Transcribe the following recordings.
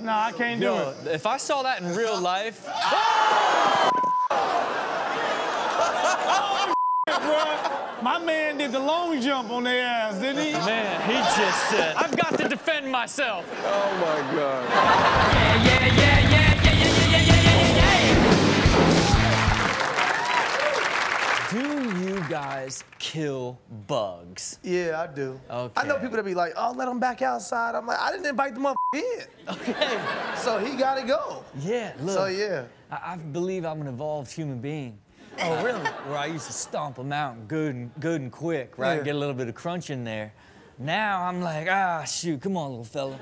No, I can't do Yo, it. if I saw that in real life, My man did the long jump on their ass, didn't he? man, he just said, I've got to defend myself. Oh my God. Do you guys kill bugs? Yeah, I do. Okay. I know people that be like, oh, let him back outside. I'm like, I didn't invite the motherfucker in. Okay. So he gotta go. Yeah, look. So yeah. I, I believe I'm an evolved human being. Oh, really? Where I used to stomp them out good and good and quick, right? Yeah. Get a little bit of crunch in there. Now I'm like, ah, shoot, come on, little fella.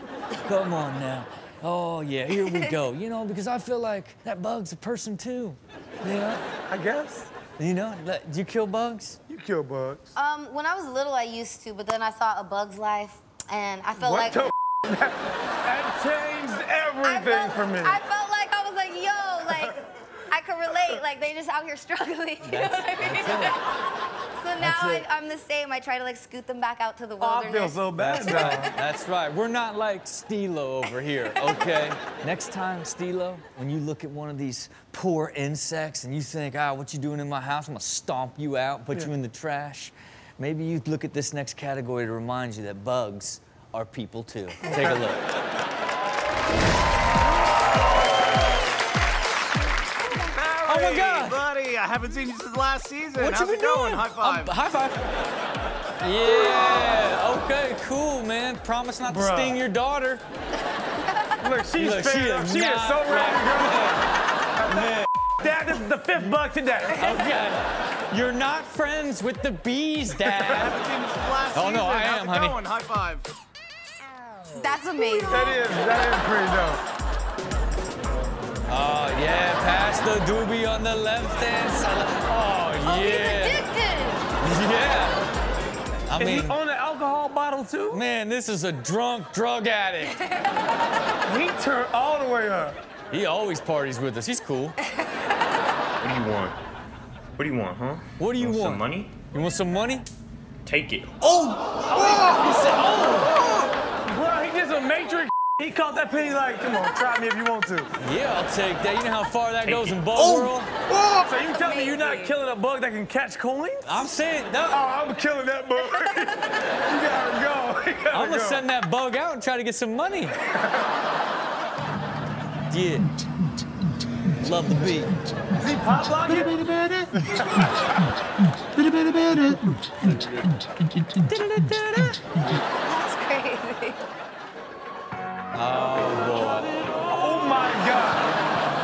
Come on now. Oh, yeah, here we go. You know, because I feel like that bug's a person too. You know? I guess. You know, do you kill bugs? You kill bugs. Um, when I was little, I used to, but then I saw A Bug's Life, and I felt What like the That changed I everything felt, for me. I felt like I was like, yo, like I could relate. Like they just out here struggling. You know what I mean? So now I, I'm the same. I try to like scoot them back out to the Oh, I wilderness. feel so bad That's now. right. That's right. We're not like Steelo over here, okay? Next time, Steelo, when you look at one of these poor insects and you think, ah, what you doing in my house? I'm gonna stomp you out, put you in the trash. Maybe you look at this next category to remind you that bugs are people too. Take a look. Oh my God! buddy, I haven't seen you since last season. What How's you it been going? doing? High five. Um, high five. Yeah. Okay. Cool, man. Promise not to sting your daughter. Look, she's Look, fed she up. is She is so ready to go. Man. Dad, this is the fifth bug today. Okay. You're not friends with the bees, Dad. haven't seen you since last Oh, season. no, I How's am, it honey. Going? High five. That's amazing. That is, that is pretty dope. Oh, yeah. Pass the doobie on the left hand side. Oh, Oh, he's addicted. Yeah. I Is mean, he on the alcohol bottle too? man, this is a drunk drug addict. He turned all the way up. He always parties with us. He's cool. What do you want? What do you want, huh? What do you want? Some money? You want some money? Take it. Oh! Oh! He said, oh! Bro, he did some Matrix. He caught that penny like, come on, try me if you want to. Yeah, I'll take that. You know how far that goes in bug Oh. world? Oh. So you telling me you're not killing a bug that can catch coins? I'm saying, Oh, no, I'm killing that bug. you gotta go. You gotta I'm gonna go. send that bug out and try to get some money. Yeah. Love the beat. Is he pop locking? That's crazy. Oh boy. Oh my God.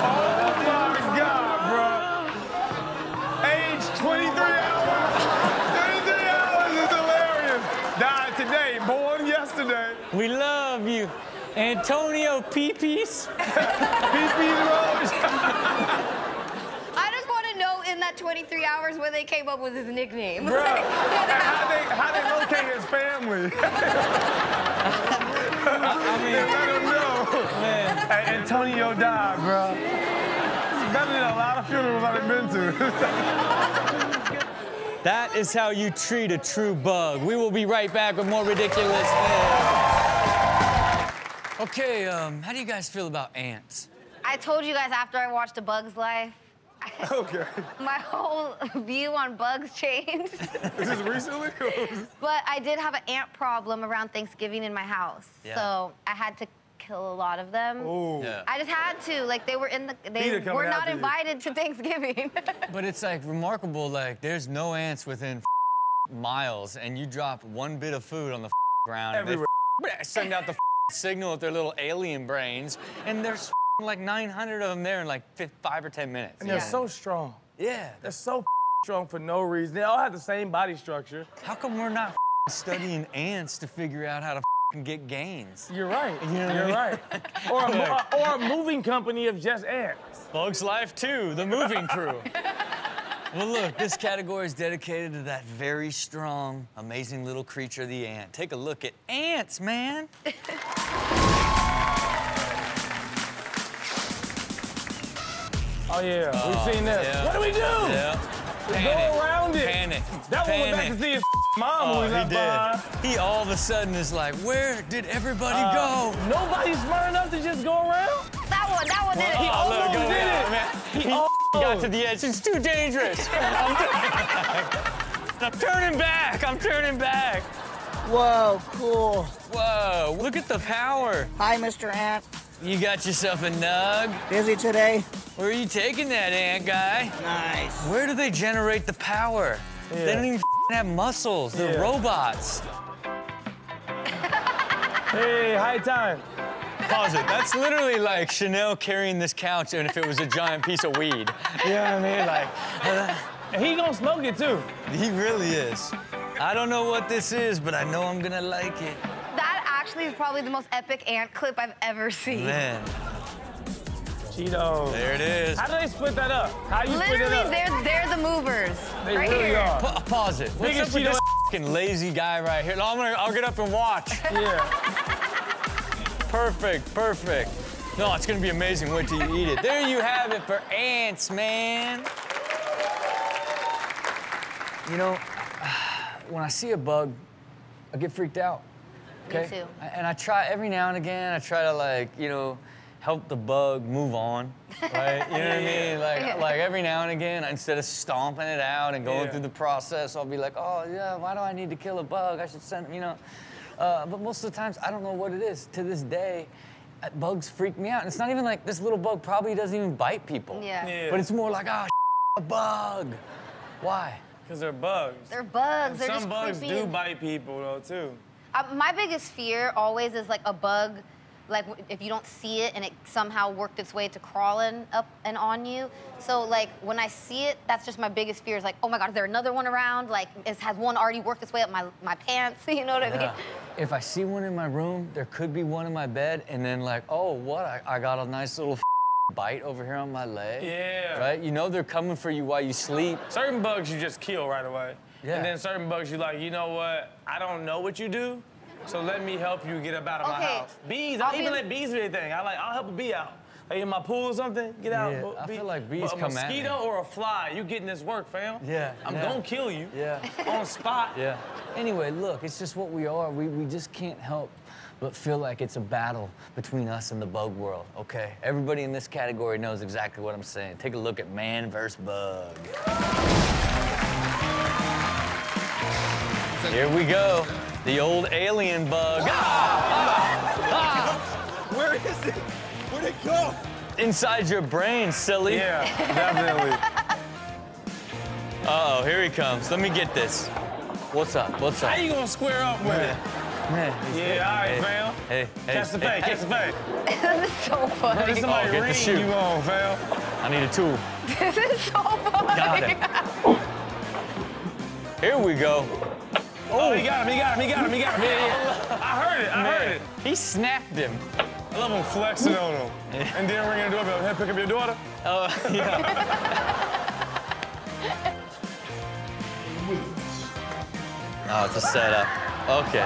Oh my God, bro. Age 23 hours. 23 hours is hilarious. Died today, born yesterday. We love you. Antonio Peepees. PP Rose. I just want to know in that 23 hours where they came up with his nickname. Bro, how they, how they locate his family? I mean, Let him know. man. Hey, Antonio died, bro. It's better than a lot of funerals I've been to. That is how you treat a true bug. We will be right back with more ridiculous. Okay, um, how do you guys feel about ants? I told you guys after I watched A Bug's Life, okay. my whole view on bugs changed. this Is this recently? but I did have an ant problem around Thanksgiving in my house. Yeah. So I had to kill a lot of them. oh. Yeah. I just had to. Like they were in the they were not after you. invited to Thanksgiving. But it's like remarkable, like there's no ants within miles, and you drop one bit of food on the ground, and Everywhere. they send out the signal with their little alien brains, and there's like 900 of them there in like five or 10 minutes. And they're Yeah. so strong. Yeah. They're so strong for no reason. They all have the same body structure. How come we're not studying ants to figure out how to get gains? You're right. You know You're mean? right. Or a, mo- or a moving company of just ants. Bugs Life 2, the moving crew. well, look, this category is dedicated to that very strong, amazing little creature, the ant. Take a look at ants, man. Oh yeah, Oh, we've seen this. yeah. What do we do? Yeah. We Panic. go around it. Panic. That one went back to see his mom Oh, when he did. behind. He all of a sudden is like, where did everybody Uh, go? Nobody's smart enough to just go around. That one, that one did it. He almost go did ahead, it. man. He He almost. got to the edge. It's too dangerous. I'm, I'm turning back. I'm turning back. Whoa, cool. Whoa, look at the power. Hi, Mr. Ant. You got yourself a nug. Busy today? Where are you taking that, ant guy? Nice. Where do they generate the power? They don't even have muscles. They're Yeah. robots. Hey, high time. Pause it. That's literally like Chanel carrying this couch and if it was a giant piece of weed. You know what I mean? Like, And he gonna smoke it too. he really is. I don't know what this is, but I know I'm gonna like it. That actually is probably the most epic ant clip I've ever seen. Man, Cheetos. there it is. How do they split that up? How you split it Literally, up? they're, they're the movers. They right really here. are. Pa- pause it. What's Biggest up with Cheeto this fucking lazy guy right here? No, I'm gonna, I'll get up and watch. Yeah. Perfect, perfect. No, it's gonna be amazing. Wait till you eat it. There you have it for ants, man. You know, when I see a bug, I get freaked out. Me Okay? too. And I try every now and again. I try to like, you know, help the bug move on, right? You know what I mean? Like, like every now and again, instead of stomping it out and going Yeah. through the process, I'll be like, oh yeah, why do I need to kill a bug? I should send, you know. Uh, but most of the times, I don't know what it is. To this day, uh, bugs freak me out. And it's not even like this little bug probably doesn't even bite people. Yeah. Yeah. But it's more like, oh, a bug. Why? Because they're bugs. They're bugs. They're Some just bugs creepy. do bite people though too. Uh, my biggest fear always is like a bug, like if you don't see it and it somehow worked its way to crawling up and on you. So like when I see it, that's just my biggest fear is like, oh my God, is there another one around? Like, is, has one already worked its way up my, my pants? You know what I mean? Yeah. If I see one in my room, there could be one in my bed, and then like, oh, what? I, I got a nice little bite over here on my leg. Yeah. Right? You know they're coming for you while you sleep. Certain bugs you just kill right away. Yeah. And then certain bugs you're like, you know what? I don't know what you do, so let me help you get up out of my house. Bees, I'll I even be- let bees do their thing. I like, I'll help a bee out. Like in my pool or something, get out. Yeah, bu- I bee- feel like bees but a come at me. mosquito or a fly, you getting this work, fam. Yeah, I'm yeah. gonna kill you. Yeah. On spot. Yeah. Anyway, look, it's just what we are. We, we just can't help but feel like it's a battle between us and the bug world, okay? Everybody in this category knows exactly what I'm saying. Take a look at man versus bug. Here we go. The old alien bug. Ah! Ah! Where is it? Where'd it go? Inside your brain, silly. Yeah, definitely. Uh-oh, here he comes. Let me get this. What's up? What's up? How you gonna square up with it? Man, Yeah, good. all right, hey, fam. Hey, hey, Catch the hey, pay, hey. catch the pay. this is so There's funny. somebody oh, get the ringing shoe. you on, fam. I need a tool. this is so funny. Got it. Here we go. Oh, oh, he got him, he got him, he got him, he got him. Yeah, yeah. I heard it, I heard it. He snapped him. I love him flexing on him. And then ringing the doorbell. Hey, pick up your daughter. Oh, yeah. oh, it's a setup. Okay.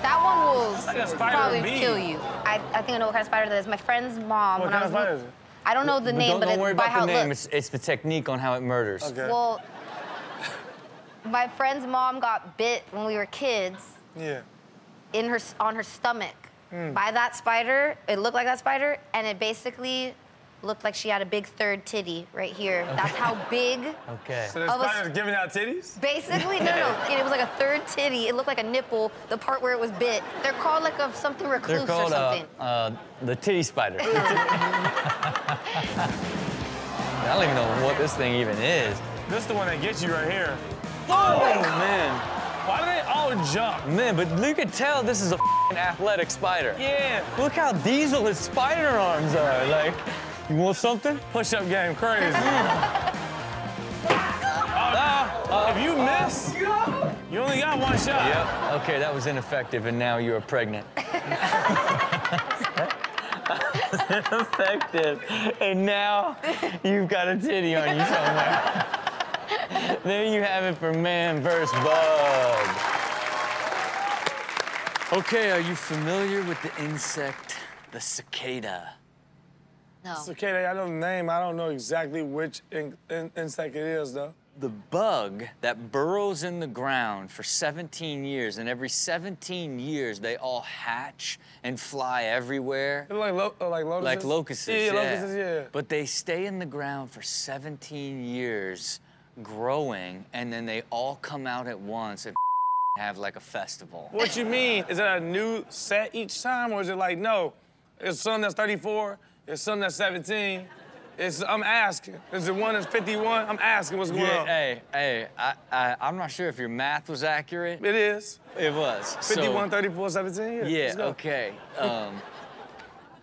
That one will like probably bee. kill you. I, I think I know what kind of spider that is. My friend's mom. What when kind I of was spider is it? I don't know the But name, don't, but don't it's worry by about how the it name. looks. It's, it's the technique on how it murders. Okay. Well, my friend's mom got bit when we were kids Yeah. in her on her stomach Hmm. by that spider. It looked like that spider, and it basically looked like she had a big third titty right here. That's how big. Okay. So the I was- spider's giving out titties? Basically, no, no, it was like a third titty. It looked like a nipple. The part where it was bit. They're called like a something recluse They're called or uh, something. uh, the titty spider. I don't even know what this thing even is. This is the one that gets you right here. Oh, man. Why do they all jump? Man, but you can tell this is a f***ing athletic spider. Yeah. Look how diesel his spider arms are. Like, you want something? Push-up game crazy. Ah, if you miss, you only got one shot. Yep. Okay, that was ineffective, and now you are pregnant. ineffective, and now you've got a titty on you somewhere. there you have it for man versus bug. Okay, are you familiar with the insect, the cicada? No. Cicada, I know the name. I don't know exactly which in, in, insect it is, though. the bug that burrows in the ground for 17 years, and every 17 years they all hatch and fly everywhere. They're like, lo- like lotuses? Like locusts, Yeah, yeah. locusts, yeah. But they stay in the ground for 17 years, growing, and then they all come out at once and have like a festival. What you mean? Is it a new set each time, or is it like, no, it's some that's 34, it's some that's 17? It's, I'm asking. Is it one that's 51? I'm asking what's going Yeah, on. hey, hey, I, I, I'm not sure if your math was accurate. It is. It was. So- 51, 34, 17? Yeah. Yeah, okay. Um,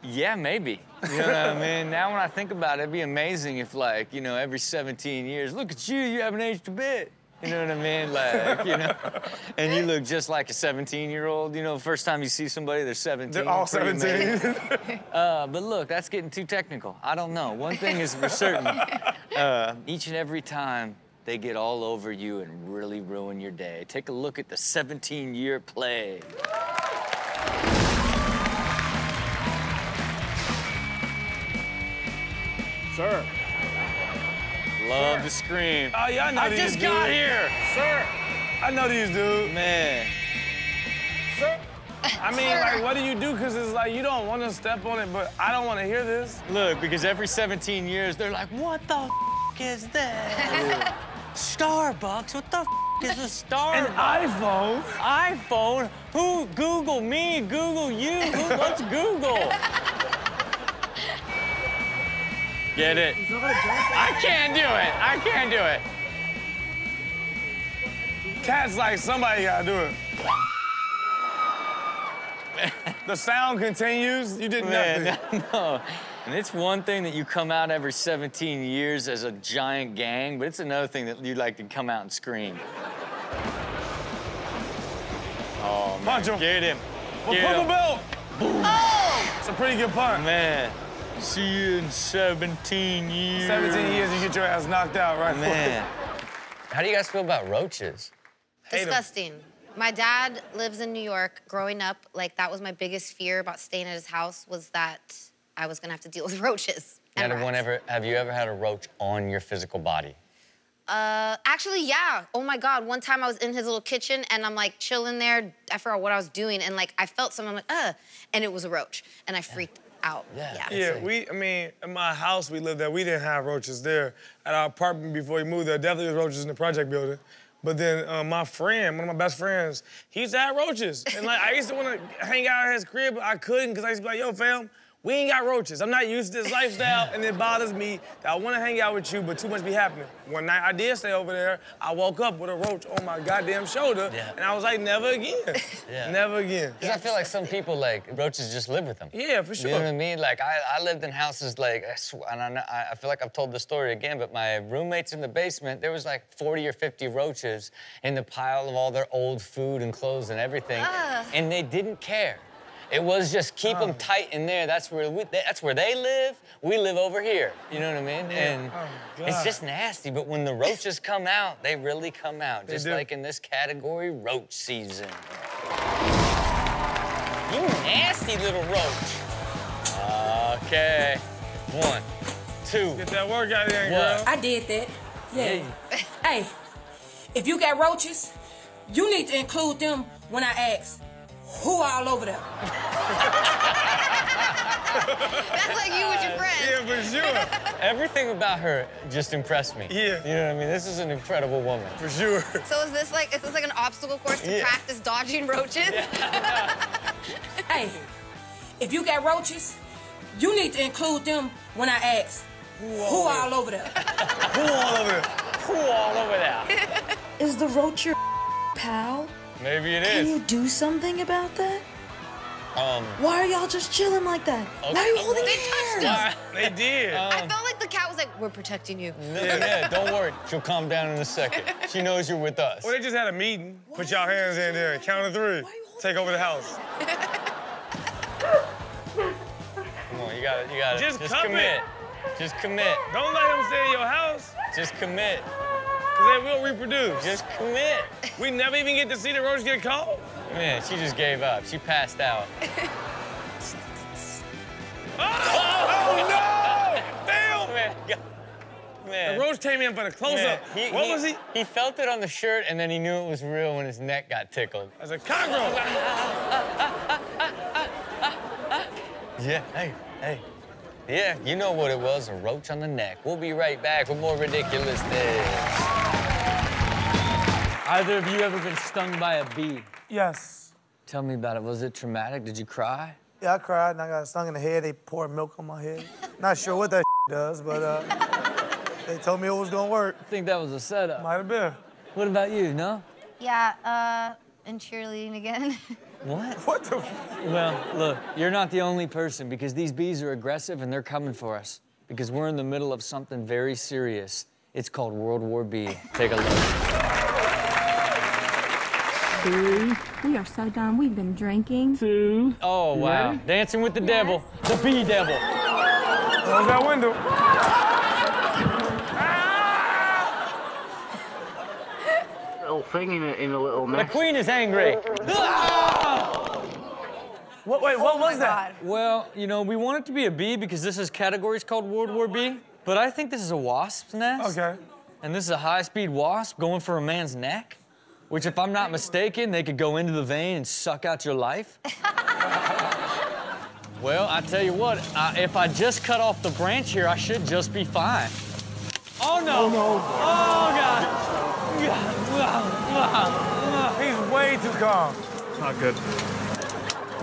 yeah, maybe. You know what I mean? Now when I think about it, it'd be amazing if, like, you know, every 17 years, look at you, you haven't aged a bit. You know what I mean? Like, you know, and you look just like a 17-year-old. You know, first time you see somebody, they're 17. They're all 17. Uh, but look, that's getting too technical. I don't know. One thing is for certain. Uh, each and every time they get all over you and really ruin your day. Take a look at the 17-year plague. Sir. Love to scream. Oh, yeah, I know I these just got here. Sir, I know these dudes. Man. Sir. I mean, like, what do you do? Because it's like, you don't want to step on it, but I don't want to hear this. Look, because every 17 years, they're like, what the f- is that? Starbucks? What the f- is a Starbucks? An iPhone? iPhone? Who? Google me, Google you. Who, what's Google? Get it? I can't do it. I can't do it. Cat's like, somebody got to do it. the sound continues. You did Man, nothing. no. And it's one thing that you come out every 17 years as a giant gang, but it's another thing that you'd like to come out and scream. Oh, man. Punch him. Get him. Well, Get purple him. belt. Oh! It's a pretty good punt. Man, see you in 17 years. 17 years, you get your ass knocked out right Man. How do you guys feel about roaches? Hate 'em. Disgusting. My dad lives in New York. Growing up, like that was my biggest fear about staying at his house was that I was gonna have to deal with roaches. and Had rats. ever, have you ever had a roach on your physical body? Uh, actually, yeah. Oh my God. One time I was in his little kitchen and I'm like chilling there. I forgot what I was doing and like I felt something. I'm like, uh, and it was a roach, and I freaked out. Yeah. Yeah. Yeah, we, I mean, in my house we lived there, we didn't have roaches there. At our apartment before we moved there, definitely was roaches in the project building. But then uh, my friend, one of my best friends, he used to have roaches. And like, I used to want to hang out at his crib, but I couldn't because I used to be like, yo, fam, we ain't got roaches. I'm not used to this lifestyle, and it bothers me that I want to hang out with you, but too much be happening. One night I did stay over there. I woke up with a roach on my goddamn shoulder, Yeah. and I was like, never again. Yeah. Never again. Because I feel like some people, like, roaches just live with them. Yeah, for sure. You know what I mean? Like, I, I lived in houses, like, I sw- and I, I I feel like I've told the story again, but my roommates in the basement, there was like 40 or 50 roaches in the pile of all their old food and clothes and everything. Ah. And they didn't care. It was just keep them oh. tight in there. That's where we, that's where they live. We live over here. You know what I mean? And Oh, it's just nasty. But when the roaches come out, they really come out. Just do. like in this category, roach season. You nasty little roach. Okay. One, two. Get that workout in, there, girl. I did that. Yeah. hey, if you got roaches, you need to include them when I ask who all over there. That's like you with your uh, friends. Yeah, for sure. Everything about her just impressed me. Yeah. You know what I mean? This is an incredible woman. For sure. So is this like is this like an obstacle course to Yeah. practice dodging roaches? Yeah. Hey, if you got roaches, you need to include them when I ask who all over there. Who all over there? Who all over there? Is the roach your pal? Maybe it Can is. you do something about that? Um, Why are y'all just chilling like that? Why are you Okay. holding They hands? touched us. They did. I felt like the cat was like, "We're protecting you." yeah, yeah, don't worry. She'll calm down in a second. She knows you're with us. well, they just had a meeting. Put y'all hands in there count to three. Why you holding Take over the house. Come on, you got it. You got it. Just Just cup it. commit. Just commit. Don't let them stay in your house, Just commit. Because they will reproduce. Just commit. We never even get to see the roach get caught. Man, she just gave up. She passed out. Oh, oh no! Damn! Man, God. The roach came in for the close-up. What was he? He felt it on the shirt, and then he knew it was real when his neck got tickled. As a cockroach. Yeah, hey, hey. Yeah, you know what it was, a roach on the neck. We'll be right back with more ridiculousness. Either of you ever been stung by a bee? Yes. Tell me about it. Was it traumatic? Did you cry? Yeah, I cried and I got stung in the head. They poured milk on my head. Not sure what that does, but uh, they told me it was gonna work. I think that was a setup. Might have been. What about you? No? Yeah, uh, and cheerleading again. What? What the? Well, look, you're not the only person because these bees are aggressive and they're coming for us because we're in the middle of something very serious. It's called World War B. Take a look. Three. We are so done. We've been drinking. Two. Oh, wow. Ready? Dancing with the devil, the bee devil. Close that window. Little thing in a, in a little The queen is angry. What? Wait, what oh was that? Well, you know, we want it to be a bee because this is categories called World War B, but I think this is a wasp's nest. Okay. And this is a high-speed wasp going for a man's neck, which, if I'm not mistaken, they could go into the vein and suck out your life. well, I tell you what, uh, if I just cut off the branch here, I should just be fine. Oh no! Oh, no. Oh God! He's way too calm. It's not good.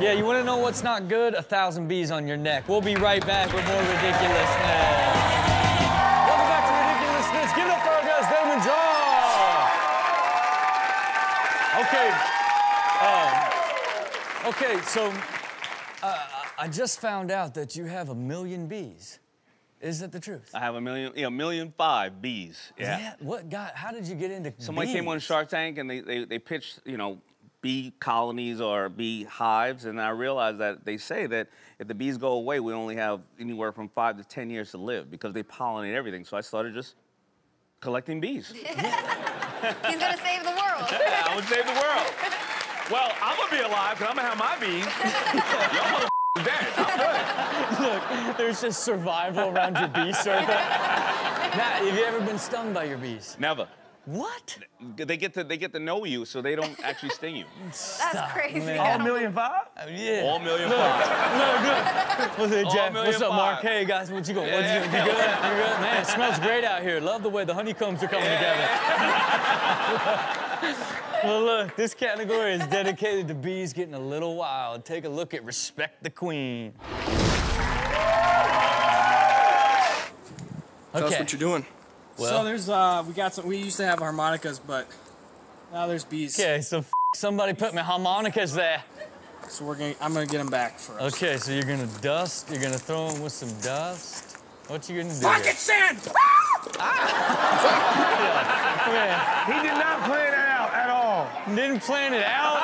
Yeah, you want to know what's not good? A thousand bees on your neck. We'll be right back with more ridiculousness. Welcome Okay. Um, okay, so uh, I just found out that you have a million bees. Is that the truth? I have a million, yeah, a million five bees. Yeah. What got? How did you get into Somebody came on bees? Shark Tank and they, they, they pitched, you know, bee colonies or bee hives, and I realized that they say that if the bees go away, we only have anywhere from five to ten years to live because they pollinate everything. So I started just collecting bees. He's gonna save the world. I would save the world. Well, I'm gonna be alive because I'm gonna have my bees. Y'all mother dead. I'm good. Look, there's just survival around your bee circle. Matt, have you ever been stung by your bees? Never. What? They get to they get to know you, so they don't actually sting you. That's crazy. man. All million five? Yeah. All million Look, five. Look, look. What's it, Jeff? What's up, Mark? five. Hey, guys, what you going? What you Yeah. doing? You good? You good? Man, it smells great out here. Love the way the honeycombs are coming together. well, look, this category is dedicated to bees getting a little wild. Take a look at Respect the Queen. Tell us what you're doing. Well- so there's uh we got some we used to have harmonicas, but now there's bees. Okay, so f- somebody put my harmonicas there. So we're gonna I'm gonna get them back for us. Okay, so you're gonna dust, you're gonna throw them with some dust. What you gonna do? Pocket here? sand! Yeah. He did not plan that out at all. Didn't plan it out.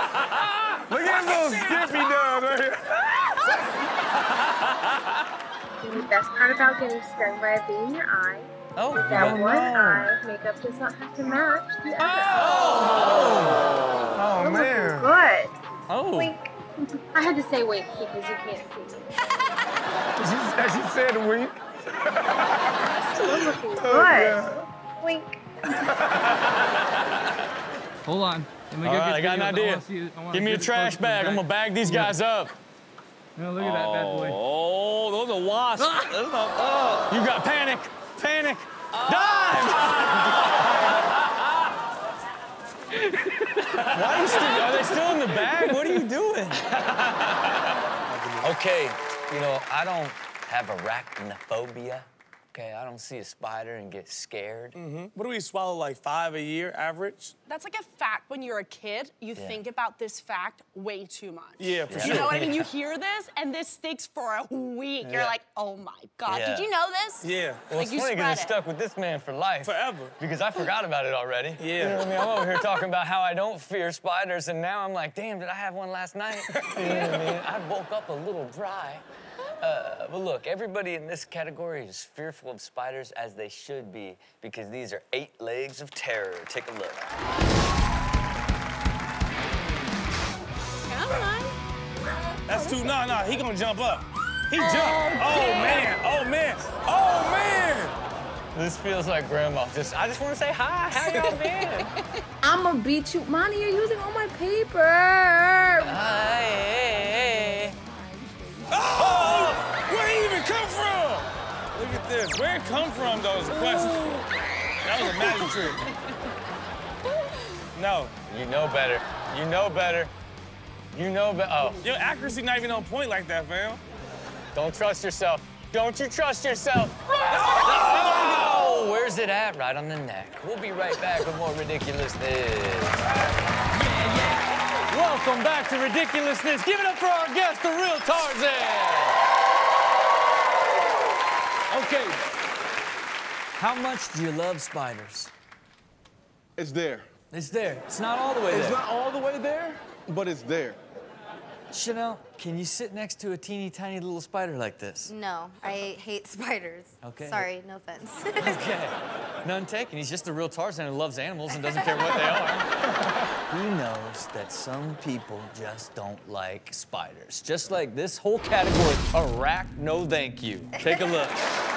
Look at this little skip he does right here. The best part about getting stung by a bee in your eye Oh, is that one oh. eye makeup does not have to match the other. Oh, oh Those man. Good. Oh. Wink. I had to say wink because you can't see me. She, she said wink. Those looking Oh, good. Wink. Hold on. Let me All go right, get I got an idea. wanna see- wanna Give me a trash close bag. I'm gonna bag these guys up. No, look at that bad boy. Oh, those are wasps. Those are- oh. You got panic, panic, dive! Why are still? Are they still in the bag? What are you doing? Okay, you know, I don't have arachnophobia. Okay, I don't see a spider and get scared. Mm-hmm. What do we swallow, like five a year average? That's like a fact when you're a kid. You Yeah. think about this fact way too much. Yeah, for You sure. know what I mean? You hear this and this sticks for a week. You're Yeah. like, oh my God, Yeah. did you know this? Yeah. Well, Like it's you funny because spread it's stuck with this man for life. Forever. Because I forgot about it already. Yeah. You know what I mean? I'm over here talking about how I don't fear spiders, and now I'm like, damn, did I have one last night? You know what I mean? I woke up a little dry. Uh, but look, everybody in this category is fearful of spiders as they should be, because these are eight legs of terror. Take a look. Come on. That's too. No, no, he gonna jump up. He jumped. Oh man. Oh man. Oh man. This feels like grandma. Just, I just want to say hi. How y'all been? I'm gonna beat you. Monty, you're using all my paper. Hey, this. Where it come from, though, is the question. That was a magic trick. No. You know better. You know better. You know better. Oh. Your accuracy not even on point like that, fam. Don't trust yourself. Don't you trust yourself? Oh, where's it at? Right on the neck. We'll be right back with more ridiculousness. Welcome back to Ridiculousness. Give it up for our guest, the real Tarzan. Okay. How much do you love spiders? It's there. It's there. It's not all the way It's there. not all the way there, but it's there. Chanel, can you sit next to a teeny tiny little spider like this? No, I hate spiders. Okay. Sorry, no offense. Okay. None taken. He's just a real Tarzan who loves animals and doesn't care what they are. he knows that some people just don't like spiders. Just like this whole category, Iraq, no thank you. Take a look.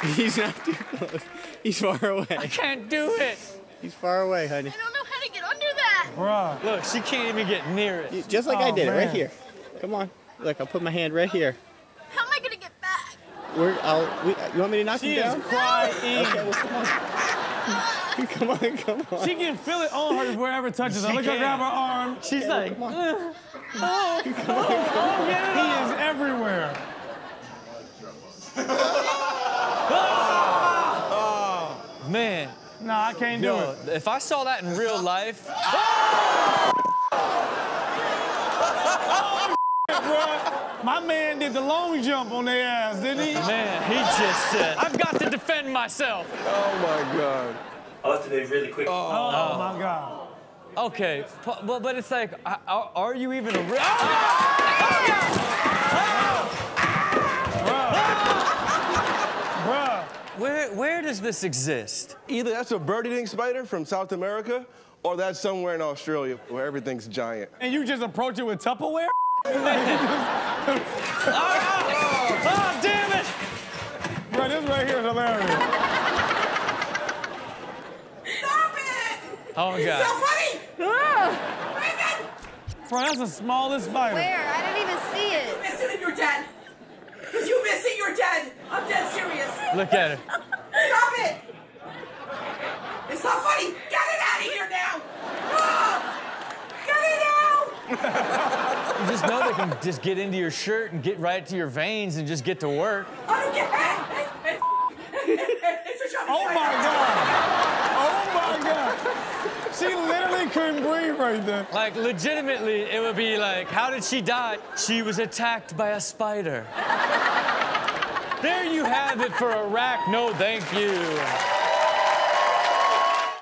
He's not too close. He's far away. I can't do it. He's far away, honey. I don't know how to get under that. Bruh. Look, she can't even get near it. Just like I Oh, did it, right here. Come on. Look, I'll put my hand right here. How am I gonna get back? We're, I'll, we, you want me to knock She you is down? crying. Okay, well, come on. come on, come on. She can feel it on her wherever touches her. Look at her can. grab her arm. She's like, come oh, oh, oh, oh he is everywhere. Man. No, I can't do Yo, it. if I saw that in real life, Bruh, my man did the long jump on their ass, didn't he? man, he just said, I've got to defend myself. Oh my God. I'll have to do really quick. Oh. oh, my God. Okay, but, but, but it's like, are, are you even a real? Oh, Bruh. Where, where does this exist? Either that's a bird-eating spider from South America, or that's somewhere in Australia where everything's giant. And you just approach it with Tupperware? Ah, damn it! Bro, this right here is hilarious. Stop it! Oh my God. Bro, that's the smallest spider. Where? I didn't even see it. miss it and you're dead. If you miss it, you're dead. I'm dead serious. Look at her. Stop it! It's not funny. Get it out of here now! Ah! Get it out! You just know they can just get into your shirt and get right to your veins and just get to work. I don't get it. It's a show. Oh my God. Oh my God. She literally couldn't breathe right there. Like, legitimately, it would be like, how did she die? She was attacked by a spider. There you have it for Iraq, no thank you.